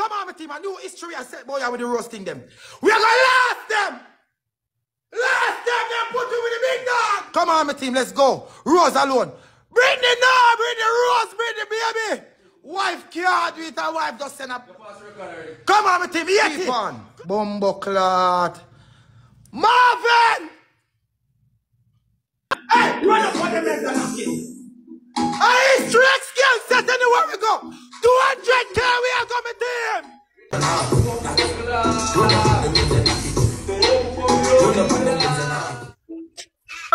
Come on, my team. A new history I said, boy, with the roasting them. We are gonna last them. Last them, them put you with the big dog. Come on, my team. Let's go. Rose alone. Bring the no, bring the rose, bring the baby. Wife can't do it. A wife just send up. Come on, my team. Yes, Keep on. Bumbo clot. Marvin! Hey, run up on the men's and. I history skill set anywhere we go. 200k we are coming to. Yo,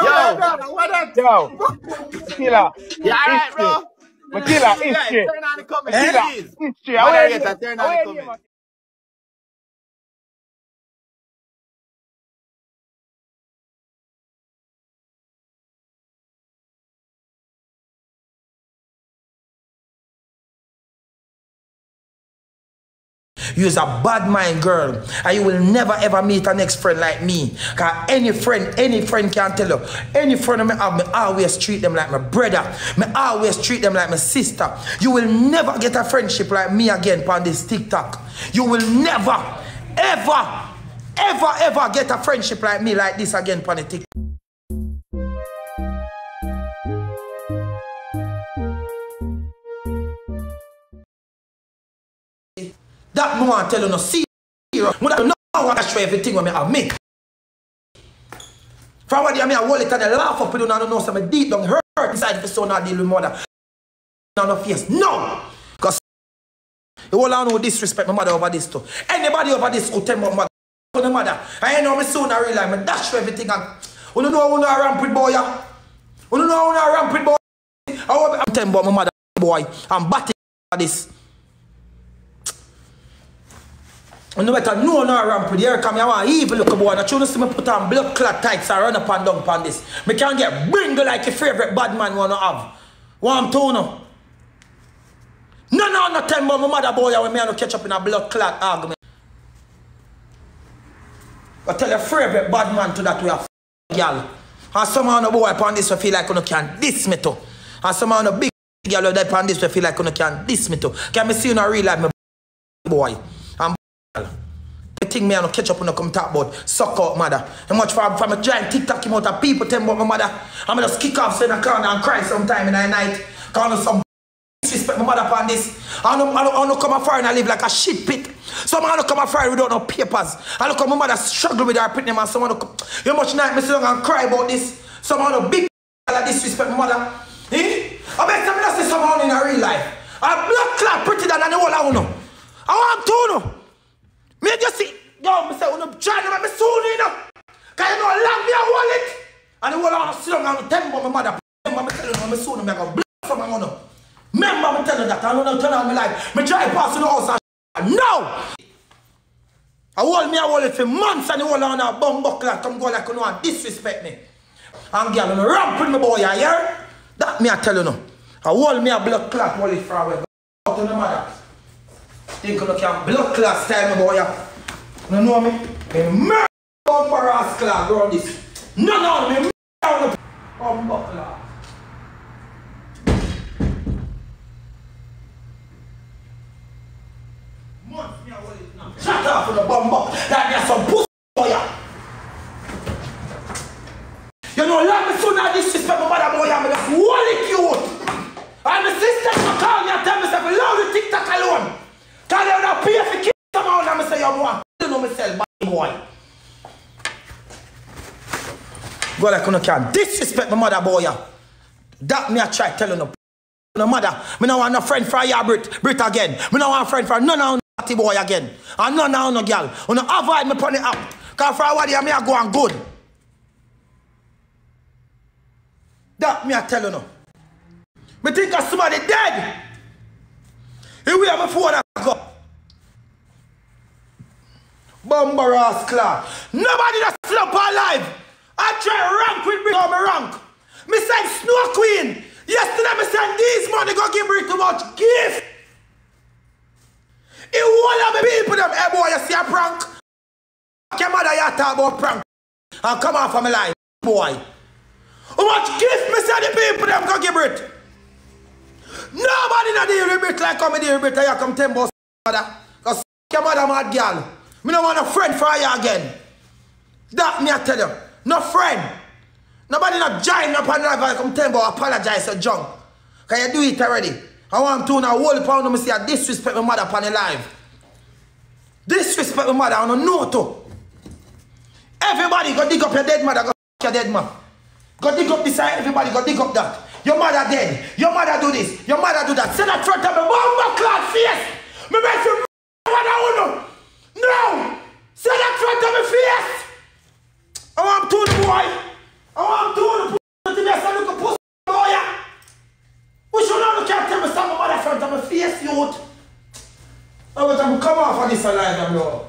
oh what up, yo? Killer. Yeah, alright, bro. Makila, history. Turn on the comment. Makila, Please. history. How How are are you? you? Turn on the How you, is a bad mind girl, and you will never ever meet a next friend like me. Cause any friend, any friend can tell you, any friend of me have, me always treat them like my brother. Me always treat them like my sister. You will never get a friendship like me again on this TikTok. You will never, ever, ever, ever get a friendship like me like this again on the TikTok. Me want tell you no see. Me don't know what I show everything when have me. From what I mean, I it and I laugh up with you I don't know some deep down hurt inside the son not deal with mother. No, no face. No! Because you all know disrespect my mother over this too. Anybody over this who tell my mother, to the mother, I know me soon I realize me dash for everything and you don't know who know ramp with boy. yeah? You don't know who know ramp with boy. I I'm telling about my mother boy. I'm batting this. No better know no ramp here come here want evil look boy. Now you see me put on blood clot tights and run up and down upon this. Me can get bringle like your favorite bad man wanna have. One two no. No no no me about my mother boy when me and catch up in a blood clot argument. I tell your favorite bad man to that we are girl. And some of no boy upon this we feel like you can diss me too. And some of no big girl upon this we feel like you can diss me too. Can me see you in real life me boy. And the thing me and no catch up and no come talk about suck out mother. How much from from a giant TikTok him out of people tell me about my mother. I'm just kick off in a corner and cry sometime in the night. Cause some disrespect my mother upon this. I don't, I don't, I don't come afar and I live like a shit pit. Some I don't come afar without no papers. I look at my mother struggle with her name and someone come. You much night me sit and cry about this. Some I no big like disrespect my mother. Eh? I bet some of see someone in a real life. A blood clot pretty than the whole I know. I want to know. Me just see, yo, me say, you know, try to me soon, you know. Cause you know, lock me a wallet. And the whole I sit down and about my mother. Remember me tell you, me soon, me go blood from my mother. Remember me tell you that, I don't know, turn on my life. Me drive past the house and no! I hold me a wallet for months and the whole on a bum buckler come go like you know and disrespect me. And girl, you know, ramp with me boy, you hear? That me I tell you no. I hold me a blood clot wallet for a way. Go to the mother. You can blood clot style me boy. You know me? Me murder bumper ass clot around this. No, no, me murder bum buckler. Months me a hold it now. Shut up for the bumper. That there's some pussy boy. You know, let me soon not disrespect my mother boy. I'm just hold it cute. And the sister will call me and tell me, say, love the TikTok alone. Cause they don't pay for kids somehow. And I say, yo, boy, you know myself, bad boy. Go like you can disrespect my mother boy. yeah. That me I try telling you. No mother, me no want no friend for ya Brit, Brit again. Me no want friend for no of naughty boy again. And none of no girl. You no avoid me pon the app. Cause for while me I go on good. That me I tell you no. Me think of somebody dead. Here we have a phone and go. Bumper rascal. Nobody that slump alive. I try rank with Brit on me rank. Me send Snow Queen. Yesterday me send these money go give Brit too much gift. It whole of me people them. Hey boy, you see a prank? Your mother you talk about prank. And come off of my life, boy. How much gift me send the people them go give Brit? Nobody not deal with Brit like come deal with Brit. You come ten boss mother. Cause your mother mad girl. Me no want a friend for you again. That me I tell you. No friend. Nobody not join up and I come tell you about apologize uh, to junk. Can you do it already. I want to now hold pound me see I disrespect my mother upon the live. Disrespect my mother, I don't know to. Everybody go dig up your dead mother, go your dead man. Go dig up beside everybody, go dig up that. Your mother dead. Your mother do this. Your mother do that. Say that front of me, bomba clad face. Me make you mother uno. No! Say that front of me face. I want to the boy. I want to the pussy. The best I look a pussy boy. We should not look at me some of my face, youth. I want to come off of this alive, bro.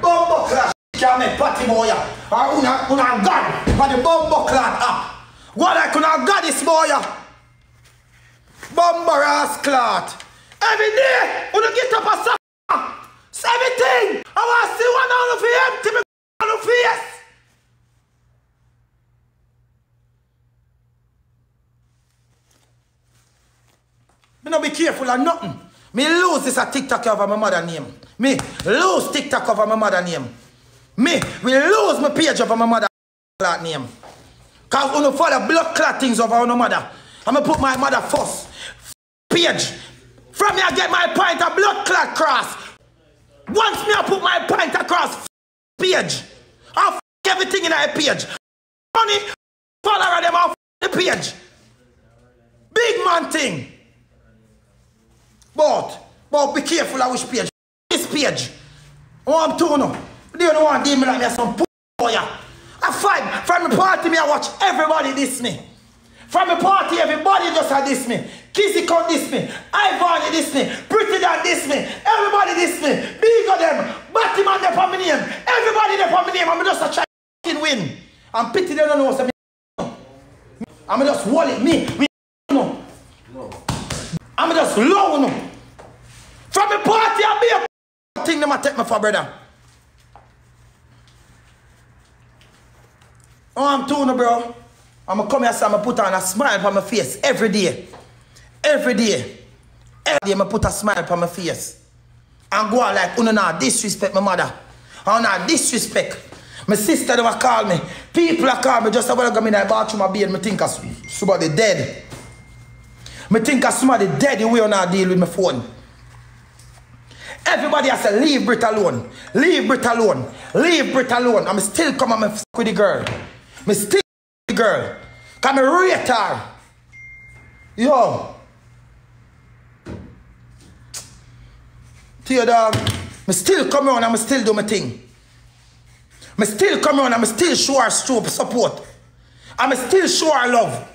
Bumbo class can make party boy or una una god for the bumbo clad up. What like una god this boy Bumbo ass clot. Every day una get up a suck. Seventeen. I want to see one out of empty me on the face. Me no be careful of nothing. Me lose this a TikTok over my mother name. Me lose TikTok over my mother name. Me we lose my page over my mother name. Cause uno follow blood clot things over uno mother. I'ma put my mother first. Page. From me I get my point of blood clot cross. Once me I put my point across page. I f everything in that page. Money follower them off the page. Big man thing. But, but be careful of which page. This page. Oh, I'm two no. They don't want to deal me like me some boy. I fight. From the party me I watch everybody diss me. From the party everybody just a diss me. Kissy Con diss me. Ivan diss me. Pretty Dan diss me. Everybody diss me. Big of them. Batman they for me name. Everybody they for me name. I'm just a try to win. I'm pity they don't know. what's me, I'm just wallet me. We know. I'm just low no. From the party I be a thing them a take me for brother. Oh, I'm too no bro. I'm gonna come here and so I'm gonna put on a smile on my face every day. Every day. Every day I'ma put a smile upon my face. And go out like oh, uno not disrespect my mother. Oh, I not disrespect. My sister never call me. People are call me just about to go in the bathroom and bed. Me think of somebody dead. Me think of somebody dead way I not deal with my phone. Everybody has to leave Brit alone. Leave Brit alone. Leave Brit alone. I'm still come and me f- with the girl. Me still with the girl. Come me rate. Yo. To your dog. Me still come around and me still do my thing. Me still come around and me still show stro- support. And me still show her love.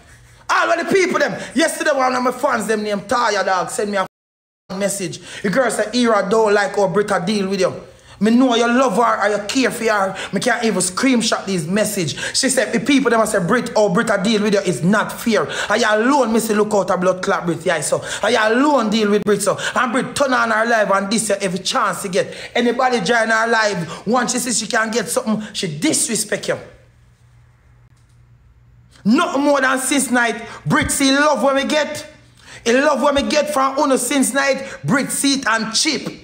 All of the people them. Yesterday one of my fans them named Taya dog send me a message. The girl said, Ira don't like how Britta deal with you. Me know you love her or you care for her. Me can't even screenshot this message. She said, the people them say, Brit, how Britta deal with you is not fair. I alone, say, look out a blood clot Brit, yeah, so. I alone deal with Brit, so. And Brit turn on her live and this every chance to get. Anybody join her live, once she says she can get something, she disrespect you. Not more than since night, Brit see love when we get. He love when we get from Uno since night, Brit seat and cheap.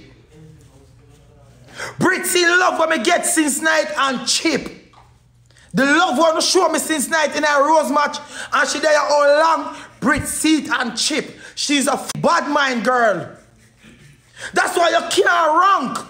Brit see love when we get since night and cheap. The love when show me since night in a rose match and she there all long, Brit seat and cheap. She's a bad mind girl. That's why you can't rank.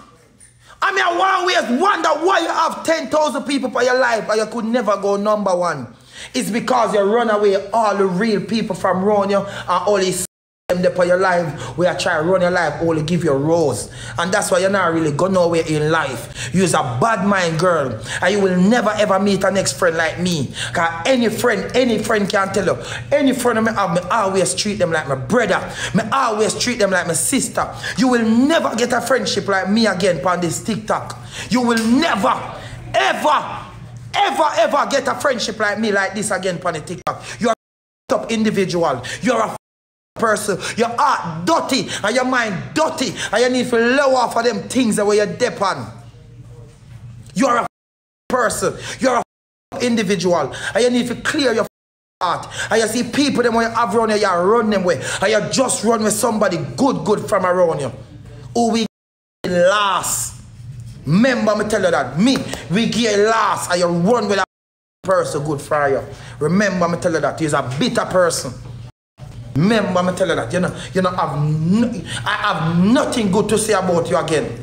I mean, I always wonder why you have 10,000 people for your life and you could never go number one. It's because you run away all the real people from around you and all these them there for your life. We are trying to run your life, only give you a rose. And that's why you're not really going nowhere in life. You're a bad mind girl. And you will never ever meet a next friend like me. Because any friend, any friend can tell you, any friend of me have, me always treat them like my brother. Me always treat them like my sister. You will never get a friendship like me again on this TikTok. You will never, ever, ever, ever get a friendship like me like this again on the TikTok. You're a up individual. You're a person. Your heart dirty and your mind dirty. And you need to lower for them things that where you're dep on. You're a person. You're a individual. And you need to clear your heart. And you see people them when you have around you, you run them way. And you just run with somebody good, good from around you. Who we last. Remember me tell you that. Me, we get last and you run with a person good for you. Remember me tell you that. He's a bitter person. Remember me tell you that. You know, you know, have no, I have nothing good to say about you again.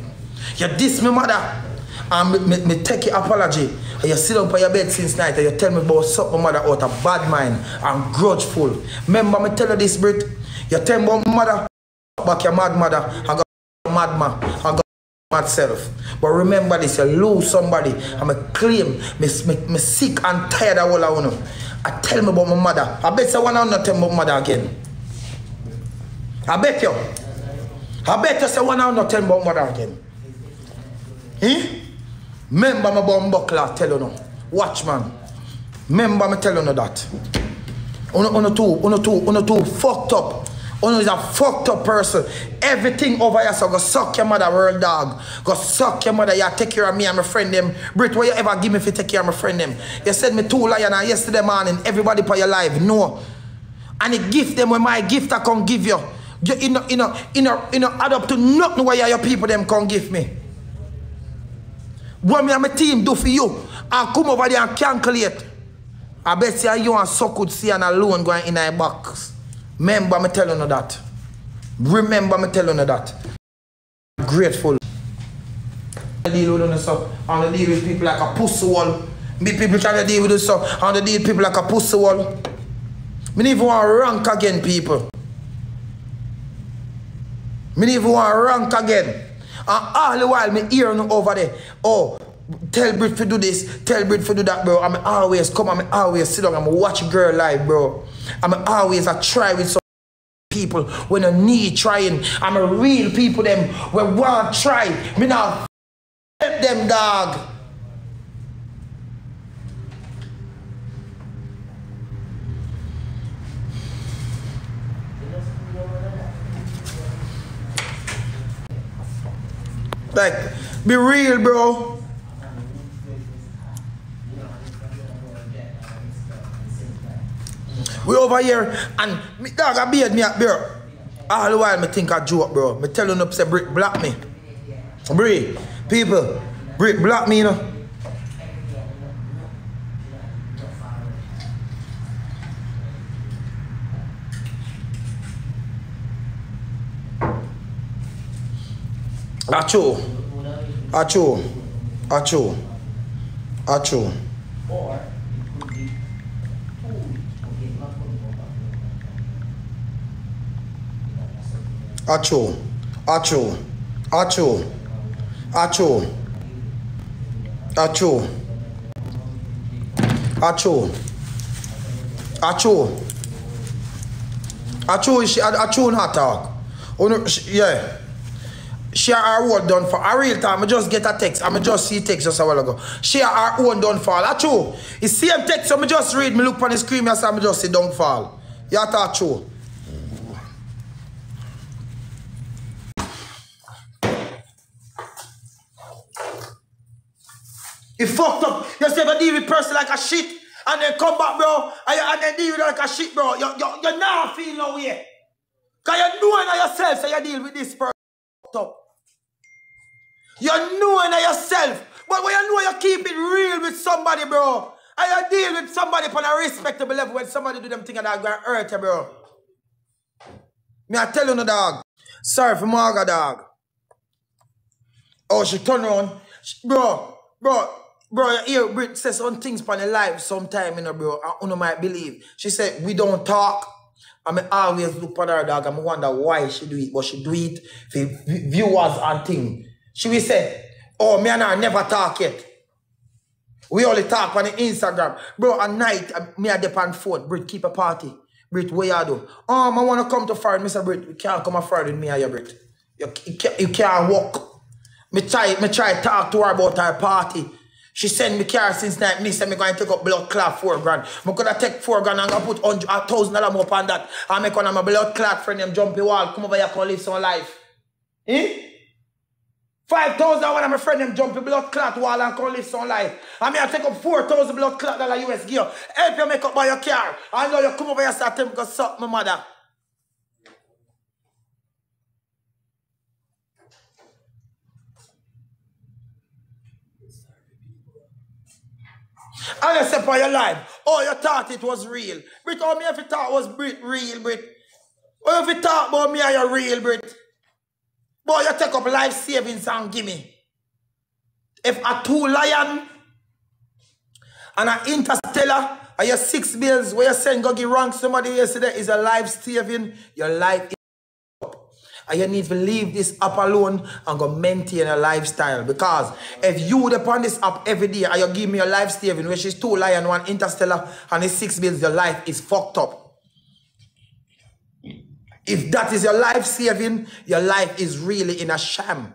You diss me mother. And me, me, me take your apology. And you sit up on your bed since night and you tell me about something mother out of bad mind and grudgeful. Remember me tell you this, Brit. You tell me about mother, back your mad mother, I got mad man, I got mad self. But remember this, you lose somebody, I'm a claim, me, me, me sick and tired of all I want I tell me about my mother. I bet someone will not tell about mother again. I bet you. I bet you someone will not tell me about mother again. Eh? Remember my bomb buckler tell you no. Watch man. Remember me tell you no that. Uno, uno two, uno two, uno two fucked up. Uno is a fucked up person. Everything over here so go suck your mother world dog. Go suck your mother. You take care of me and my friend them. Brit, what you ever give me if you take care of my friend them? You said me two lion yesterday morning everybody for your life. No. And it gift them when my gift I can give you. You, you know, you know, you know, you know, add up to nothing where your people them can give me. What me and my team do for you, I come over there and calculate. I bet you you and so could see an alone going in a box. Remember me telling you that. Remember me telling you that. Grateful. I deal with stuff. I want to deal with people like a pussy wall. Me people trying to deal with this stuff. I want to deal with people like a pussy wall. Me even want to rank again, people. Me even want rank again. And all the while, me hearing over there, oh, tell Brit to do this, tell Brit to do that, bro. I'm always come, I'm always sit down, I'm watch girl live, bro. I'm always I try with some people when I need trying. I'm a real people them when want try. Me now help them dog. Like, be real, bro. We over here and me dog I beard me up, bro. All the while me think I joke, bro. Me tell you no say brick block me. Brick, people, brick block me, you know. Achoo. Achoo. Achoo. Achoo. Or Achoo. Achoo. Achoo. Achoo. Achoo. Achoo. Achoo. Achoo is Achoo not talk. Yeah. Share our own done for a real time. I just get a text. I'm just see text just a while ago. Share our own done fall. That's true. It's same text, so I just read, me look on the screen, I say, I just see don't fall. Yeah, that's true. You fucked up. You just ever deal with person like a shit and then come back, bro, and, and then deal with like a shit, bro. You, you, you not feel no way. Because you knowing of yourself, so you deal with this person fucked up. You knowing of yourself. But when you know you keep it real with somebody, bro, and you deal with somebody on a respectable level when somebody do them thing and that going to hurt you, bro. Me I tell you no dog. Sorry for Marga dog. Oh, she turn around. She- Bro, bro, bro, you hear Brit say some things on the live sometime, you know, bro. And you might believe. She said, we don't talk. I mean, always look for her dog. and I wonder why she do it. But she do it for viewers and thing. She will say, oh, me and I never talk yet. We only talk on the Instagram. Bro, at night, uh, me and dep on phone. Brit, keep a party. Brit, what you do? Um, I want to come to foreign. Mr. Brit, you can't come a foreign with me and you, Brit. You, you, can't, you can't walk. Me try, me try talk to her about her party. She send me car since night. Me say me going to take up blood clot four grand. Me could have take four grand and go put a thousand dollar more on that. I make one of my blood clot friend them jump the wall. Come over here, come live some life. Eh? 5,000 when I'm a friend them jump a blood clot wall and come live some life. I mean I take up 4,000 blood clot dollar US gear. Help you make up by your car. I know you come over here and start me suck my mother. And you say for your life, oh, you thought it was real. Brit, oh, me if you thought was Brit, real, Brit. Oh, if you thought about me, are you real, Brit? Boy, you take up life savings and give me. If a two lion and an interstellar and your six bills where you're saying go get wrong somebody yesterday is a life saving, your life is up. And you need to leave this up alone and go maintain a lifestyle. Because if you depend this up every day and you give me a life saving, which is two lion, one interstellar, and the six bills, your life is fucked up. If that is your life saving, your life is really in a sham.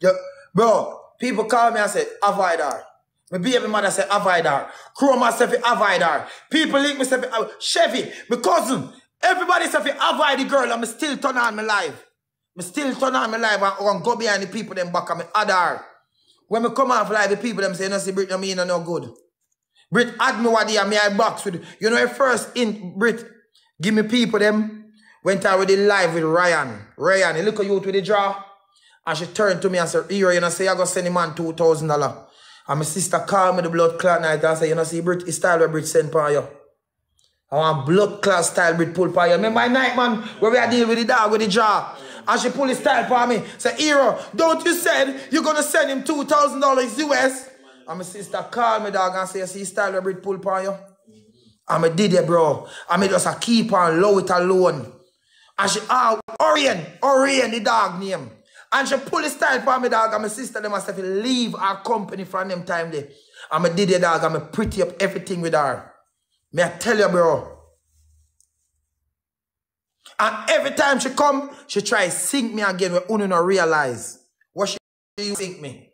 Yo, bro, people call me and say, avoid her. My baby mother say, avoid her. Chroma say, avoid her. People link me say, oh, Chevy, my cousin, everybody say, avoid the girl, I'm still turn on my life. Me still turn on my live and, and go behind the people them back and me add When me come off live, the people them say, no see Brit, no me no, no good. Brit, add me what they me I box with. You know, first in Brit, give me people them, went out with the live with Ryan. Ryan, he look at you with the draw. And she turned to me and said, Hero, you know, say, I go send him man $2,000. And my sister called me the blood clot night and said, you know, see, Brit, it's style where Brit send for you. I want blood clot style Brit pull for you. Remember my night, man, where we are deal with the dog with the jaw. And she pull his style for me. Say, Hero, don't you said you're to send him $2,000 US? And my sister called me, dog, and say, see style where pull for you? And I did it, bro. And I just a keep on low it alone. And she, ah, Orion, Orion, the dog name. And she pull his style for me, dog, and my sister, them must have leave our company from them time there. And I did it, dog, and I pretty up everything with her. May I tell you, bro, and every time she come, she try sink me again where Uno not realize what she sink me.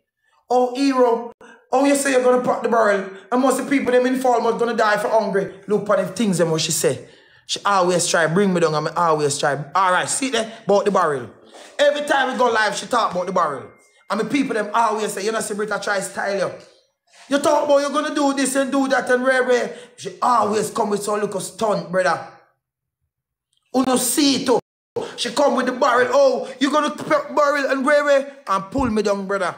Oh, hero. Oh, you say you're gonna pop the barrel. And most of the people them in fall must gonna die for hungry. Look on the things them what she say. She always try bring me down and me always try. Alright, see there about the barrel. Every time we go live, she talk about the barrel. And the people them always say, you know, see try style you. You talk about you're gonna do this and do that and rare rare. She always come with some little stunt, brother. It. She come with the barrel. Oh, you gonna barrel and where and pull me down, brother.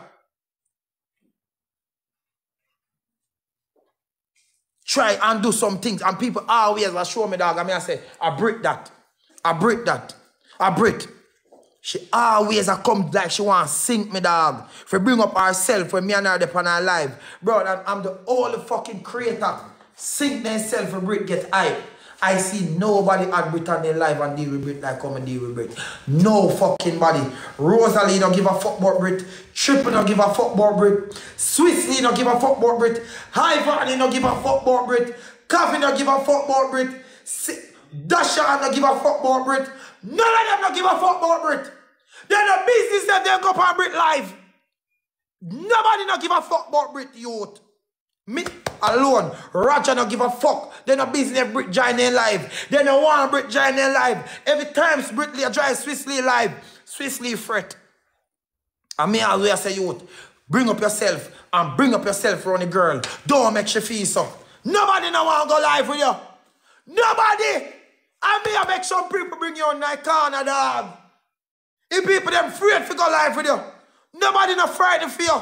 Try and do some things. And people always I show me dog. I mean I say, I break that. I break that. I break. She always a come like she want to sink me, dog. For bring up herself when me and her upon her life. Bro, I'm, I'm the only fucking creator. Sink themselves for Brit get hype. I see nobody at Britannia live and deal with Brit like come and deal with Brit. No fucking body. Rosalie don't give a fuck about Brit. Triple don't give a fuck about Brit. Swiss don't give a fuck about Brit. Varney don't give a fuck about Brit. Coffee don't give a fuck about Brit. Dasha don't give a fuck about Brit. None of them don't give a fuck about Brit. They're the business that they go on Brit live. Nobody don't give a fuck about Brit youth. Me alone. Roger don't give a fuck. They no business Brit join their live. They no want Brit join their live. Every time Brit Lee drive Swissly live, Swissly fret. And me always say youth, bring up yourself and bring up yourself for the girl. Don't make she feel so. Nobody no want to go live with you. Nobody. And me I make some people bring you on my corner, dog. If people them afraid to go live with you. Nobody not frightened for you.